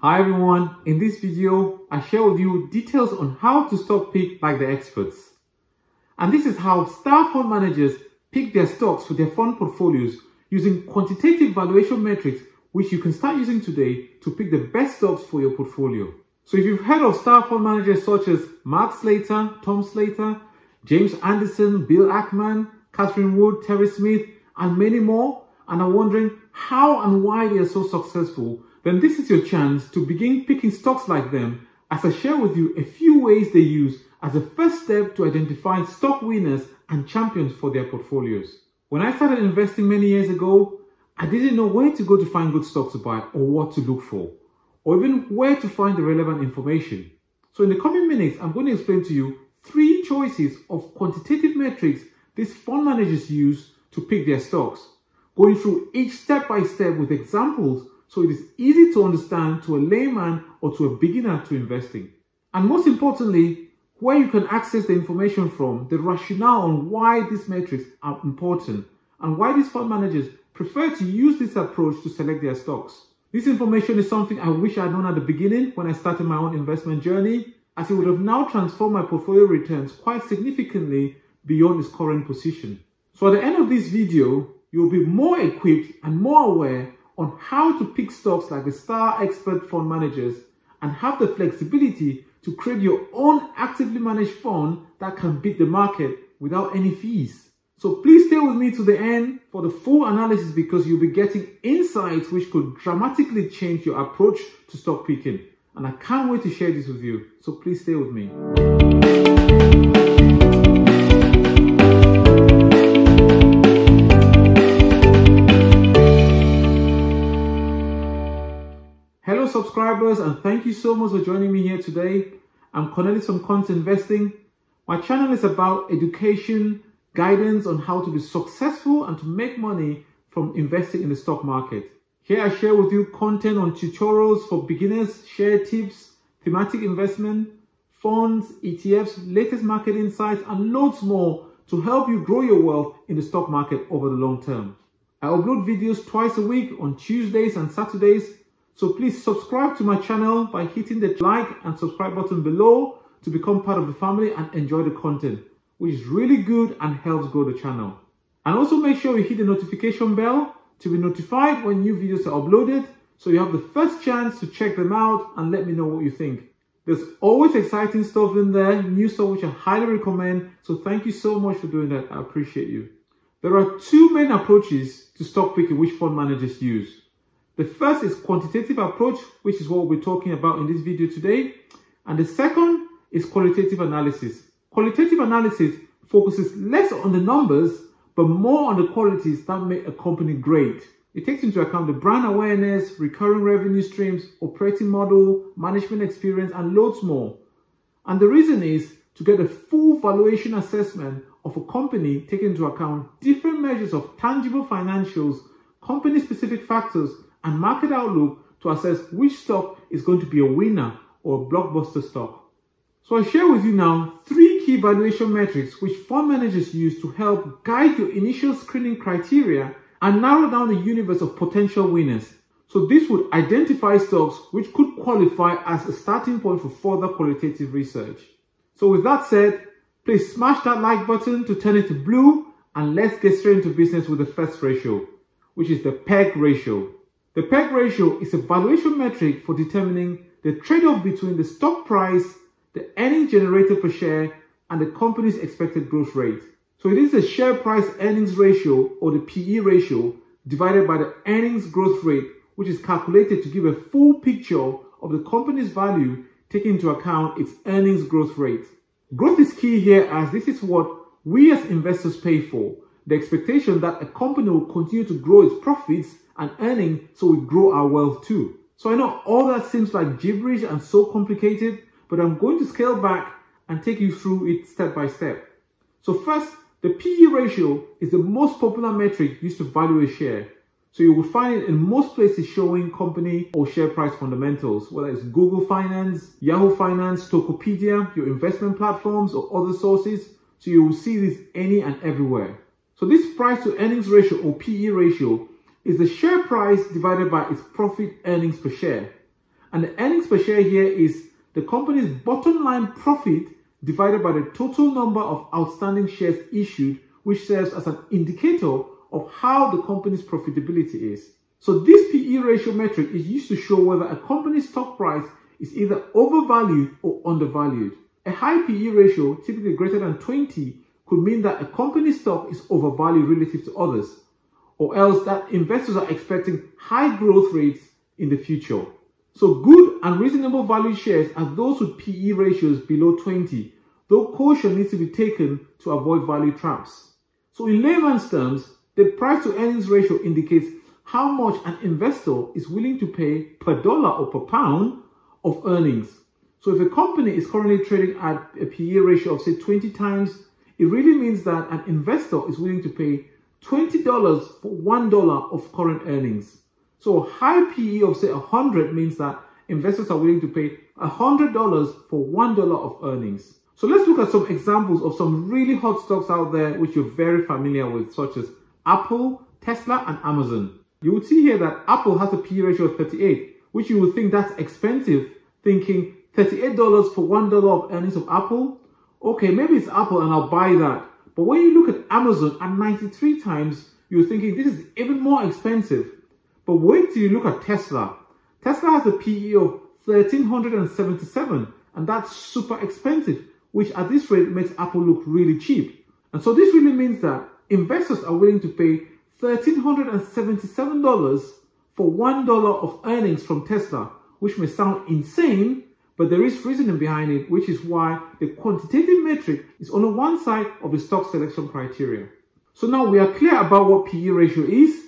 Hi everyone, in this video I share with you details on how to stock pick like the experts. And this is how star fund managers pick their stocks for their fund portfolios using quantitative valuation metrics which you can start using today to pick the best stocks for your portfolio. So if you've heard of star fund managers such as Mark Slater, Tom Slater, James Anderson, Bill Ackman, Catherine Wood, Terry Smith, and many more, and are wondering how and why they are so successful, then this is your chance to begin picking stocks like them as I share with you a few ways they use as a first step to identify stock winners and champions for their portfolios. When I started investing many years ago, I didn't know where to go to find good stocks to buy or what to look for, or even where to find the relevant information. So in the coming minutes, I'm going to explain to you three choices of quantitative metrics these fund managers use to pick their stocks, going through each step by step with examples so it is easy to understand to a layman or to a beginner to investing. And most importantly, where you can access the information from, the rationale on why these metrics are important, and why these fund managers prefer to use this approach to select their stocks. This information is something I wish I had known at the beginning when I started my own investment journey, as it would have now transformed my portfolio returns quite significantly beyond its current position. So at the end of this video, you'll be more equipped and more aware on how to pick stocks like the star expert fund managers and have the flexibility to create your own actively managed fund that can beat the market without any fees. So please stay with me to the end for the full analysis because you'll be getting insights which could dramatically change your approach to stock picking. And I can't wait to share this with you. So please stay with me. Subscribers and thank you so much for joining me here today. I'm Cornelis from Corns Investing. My channel is about education, guidance on how to be successful and to make money from investing in the stock market. Here I share with you content on tutorials for beginners, share tips, thematic investment, funds, ETFs, latest market insights and loads more to help you grow your wealth in the stock market over the long term. I upload videos twice a week on Tuesdays and Saturdays so please subscribe to my channel by hitting the like and subscribe button below to become part of the family and enjoy the content, which is really good and helps grow the channel. And also make sure you hit the notification bell to be notified when new videos are uploaded so you have the first chance to check them out and let me know what you think. There's always exciting stuff in there, new stuff which I highly recommend. So thank you so much for doing that. I appreciate you. There are two main approaches to stock picking which fund managers use. The first is quantitative approach, which is what we're talking about in this video today. And the second is qualitative analysis. Qualitative analysis focuses less on the numbers, but more on the qualities that make a company great. It takes into account the brand awareness, recurring revenue streams, operating model, management experience, and loads more. And the reason is to get a full valuation assessment of a company taking into account different measures of tangible financials, company specific factors, and market outlook to assess which stock is going to be a winner or a blockbuster stock. So I share with you now three key valuation metrics which fund managers use to help guide your initial screening criteria and narrow down the universe of potential winners. So this would identify stocks which could qualify as a starting point for further qualitative research. So with that said, please smash that like button to turn it to blue and let's get straight into business with the first ratio, which is the PEG ratio. The PEG ratio is a valuation metric for determining the trade-off between the stock price, the earnings generated per share, and the company's expected growth rate. So it is the share price earnings ratio or the PE ratio divided by the earnings growth rate, which is calculated to give a full picture of the company's value taking into account its earnings growth rate. Growth is key here as this is what we as investors pay for. The expectation that a company will continue to grow its profits and earning so we grow our wealth too. So I know all that seems like gibberish and so complicated, but I'm going to scale back and take you through it step by step. So first, the PE ratio is the most popular metric used to value a share. So you will find it in most places showing company or share price fundamentals, whether it's Google Finance, Yahoo Finance, Tokopedia, your investment platforms or other sources. So you will see this any and everywhere. So this price to earnings ratio or PE ratio is the share price divided by its profit earnings per share. And the earnings per share here is the company's bottom line profit divided by the total number of outstanding shares issued, which serves as an indicator of how the company's profitability is. So this PE ratio metric is used to show whether a company's stock price is either overvalued or undervalued. A high PE ratio, typically greater than 20, could mean that a company's stock is overvalued relative to others, or else that investors are expecting high growth rates in the future. So good and reasonable value shares are those with PE ratios below 20, though caution needs to be taken to avoid value traps. So in layman's terms, the price to earnings ratio indicates how much an investor is willing to pay per dollar or per pound of earnings. So if a company is currently trading at a PE ratio of say 20 times, it really means that an investor is willing to pay $20 for $1 of current earnings. So a high PE of say 100 means that investors are willing to pay $100 for $1 of earnings. So let's look at some examples of some really hot stocks out there which you're very familiar with, such as Apple, Tesla, and Amazon. You would see here that Apple has a P ratio of 38, which you would think that's expensive, thinking $38 for $1 of earnings of Apple. Okay, maybe it's Apple and I'll buy that. But when you look at Amazon at 93 times, you're thinking this is even more expensive. But wait till you look at Tesla. Tesla has a PE of 1377 and that's super expensive, which at this rate makes Apple look really cheap. And so this really means that investors are willing to pay $1,377 for $1 of earnings from Tesla, which may sound insane, but there is reasoning behind it, which is why the quantitative metric is only one side of the stock selection criteria. So now we are clear about what PE ratio is.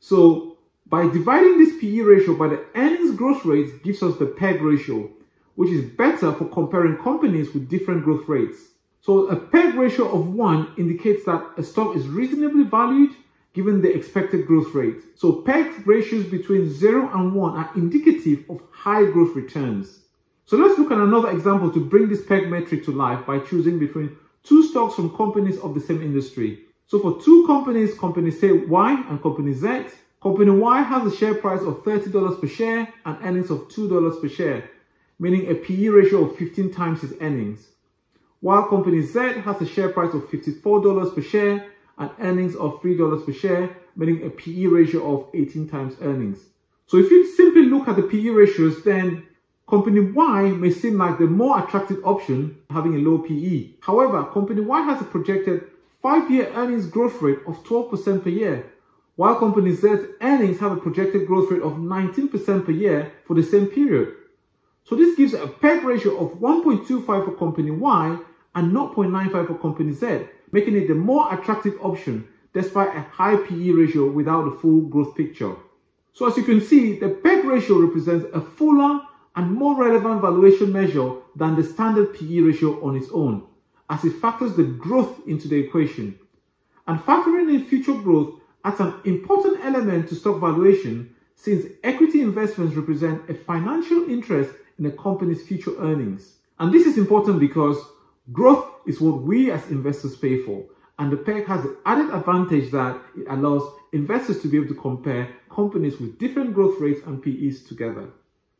So by dividing this PE ratio by the earnings growth rate gives us the PEG ratio, which is better for comparing companies with different growth rates. So a PEG ratio of 1 indicates that a stock is reasonably valued given the expected growth rate. So PEG ratios between 0 and 1 are indicative of high growth returns. So let's look at another example to bring this PEG metric to life by choosing between two stocks from companies of the same industry. So for two companies, company say Y and company Z, company Y has a share price of $30 per share and earnings of $2 per share, meaning a PE ratio of 15 times its earnings. While company Z has a share price of $54 per share and earnings of $3 per share, meaning a PE ratio of 18 times earnings. So if you simply look at the PE ratios, then company Y may seem like the more attractive option having a low PE. However, company Y has a projected five-year earnings growth rate of 12% per year, while company Z's earnings have a projected growth rate of 19% per year for the same period. So this gives a PEG ratio of 1.25 for company Y and 0.95 for company Z, making it the more attractive option despite a high PE ratio without the full growth picture. So as you can see, the PEG ratio represents a fuller and more relevant valuation measure than the standard PE ratio on its own, as it factors the growth into the equation. And factoring in future growth adds an important element to stock valuation since equity investments represent a financial interest in a company's future earnings. And this is important because growth is what we as investors pay for. And the PEG has the added advantage that it allows investors to be able to compare companies with different growth rates and PEs together.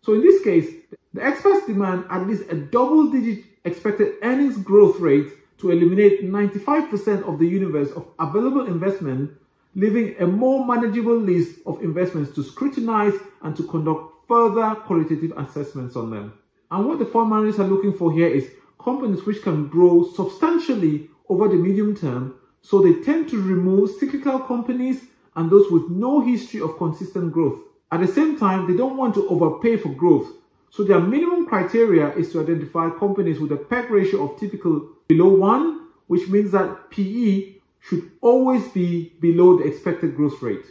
So in this case, the experts demand at least a double digit expected earnings growth rate to eliminate 95% of the universe of available investment, leaving a more manageable list of investments to scrutinize and to conduct further qualitative assessments on them. And what the fund managers are looking for here is companies which can grow substantially over the medium term, so they tend to remove cyclical companies and those with no history of consistent growth. At the same time, they don't want to overpay for growth, so their minimum criteria is to identify companies with a PEG ratio of typical below 1, which means that PE should always be below the expected growth rate.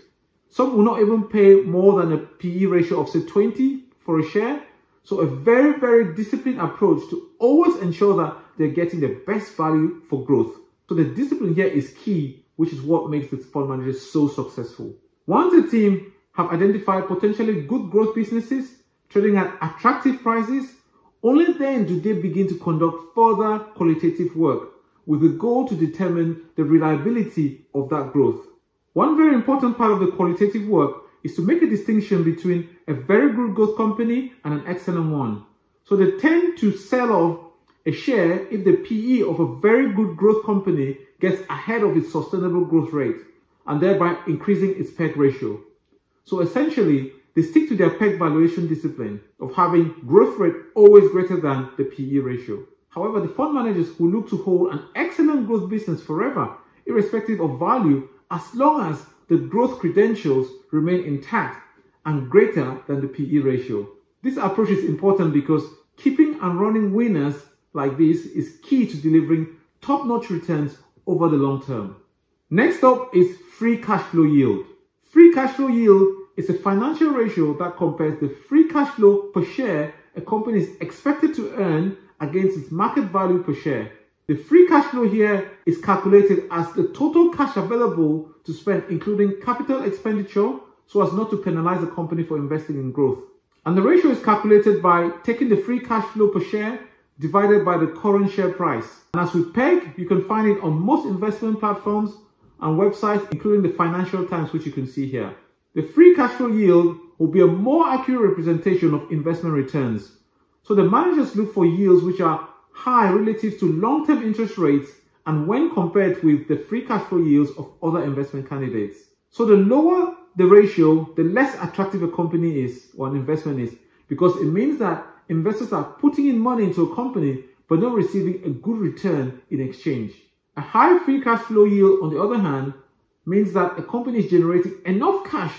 Some will not even pay more than a PE ratio of say 20 for a share, so a very, very disciplined approach to always ensure that they're getting the best value for growth. So the discipline here is key, which is what makes the fund manager so successful. Once a team have identified potentially good growth businesses trading at attractive prices, only then do they begin to conduct further qualitative work with the goal to determine the reliability of that growth. One very important part of the qualitative work is to make a distinction between a very good growth company and an excellent one. So they tend to sell off a share if the PE of a very good growth company gets ahead of its sustainable growth rate and thereby increasing its PEG ratio. So essentially, they stick to their PEG valuation discipline of having growth rate always greater than the PE ratio. However, the fund managers who look to hold an excellent growth business forever, irrespective of value, as long as the growth credentials remain intact and greater than the PE ratio. This approach is important because keeping and running winners like this is key to delivering top-notch returns over the long term. Next up is free cash flow yield. Free cash flow yield is a financial ratio that compares the free cash flow per share a company is expected to earn against its market value per share. The free cash flow here is calculated as the total cash available to spend, including capital expenditure, so as not to penalize the company for investing in growth. And the ratio is calculated by taking the free cash flow per share divided by the current share price. And as with PEG, you can find it on most investment platforms and websites, including the Financial Times, which you can see here. The free cash flow yield will be a more accurate representation of investment returns. So the managers look for yields which are high relative to long-term interest rates and when compared with the free cash flow yields of other investment candidates. So the lower the ratio, the less attractive a company is or an investment is because it means that investors are putting in money into a company but not receiving a good return in exchange. A high free cash flow yield, on the other hand, means that a company is generating enough cash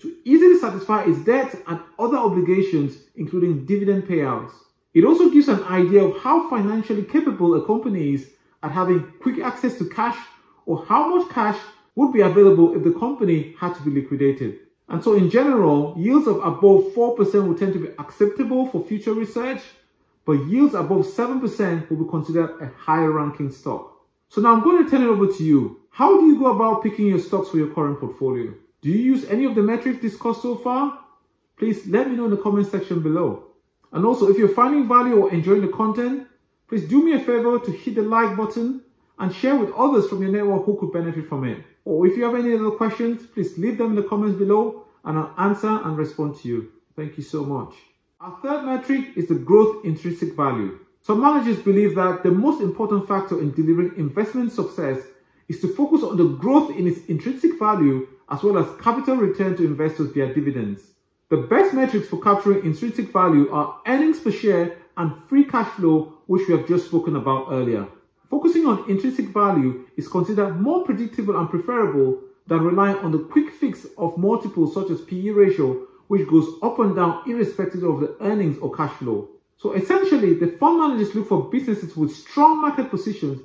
to easily satisfy its debt and other obligations, including dividend payouts. It also gives an idea of how financially capable a company is at having quick access to cash or how much cash would be available if the company had to be liquidated. And so in general, yields of above 4% will tend to be acceptable for future research, but yields above 7% will be considered a higher ranking stock. So now I'm going to turn it over to you. How do you go about picking your stocks for your current portfolio? Do you use any of the metrics discussed so far? Please let me know in the comment section below. And also, if you're finding value or enjoying the content, please do me a favor to hit the like button and share with others from your network who could benefit from it. Or if you have any other questions, please leave them in the comments below and I'll answer and respond to you. Thank you so much. Our third metric is the growth intrinsic value. Some managers believe that the most important factor in delivering investment success is to focus on the growth in its intrinsic value as well as capital return to investors via dividends. The best metrics for capturing intrinsic value are earnings per share and free cash flow, which we have just spoken about earlier. Focusing on intrinsic value is considered more predictable and preferable than relying on the quick fix of multiples such as PE ratio, which goes up and down irrespective of the earnings or cash flow. So essentially, the fund managers look for businesses with strong market positions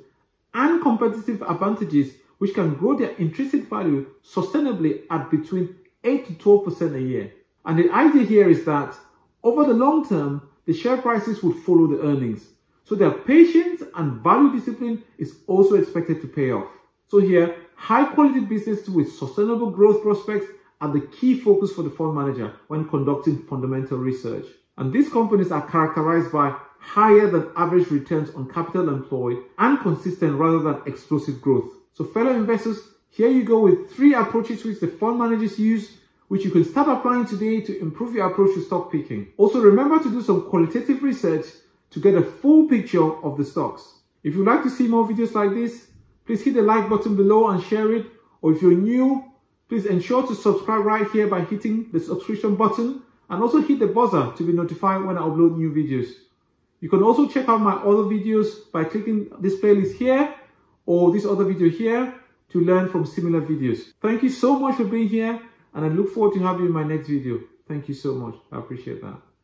and competitive advantages which can grow their intrinsic value sustainably at between 8 to 12% a year. And the idea here is that over the long term, the share prices would follow the earnings. So their patience and value discipline is also expected to pay off. So here, high quality businesses with sustainable growth prospects are the key focus for the fund manager when conducting fundamental research. And these companies are characterized by higher than average returns on capital employed and consistent rather than explosive growth. So fellow investors, here you go with three approaches which the fund managers use, which you can start applying today to improve your approach to stock picking. Also remember to do some qualitative research to get a full picture of the stocks. If you'd like to see more videos like this, please hit the like button below and share it. Or if you're new, please ensure to subscribe right here by hitting the subscription button and also hit the buzzer to be notified when I upload new videos. You can also check out my other videos by clicking this playlist here or this other video here to learn from similar videos. Thank you so much for being here and I look forward to having you in my next video. Thank you so much. I appreciate that.